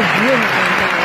是无论你怎么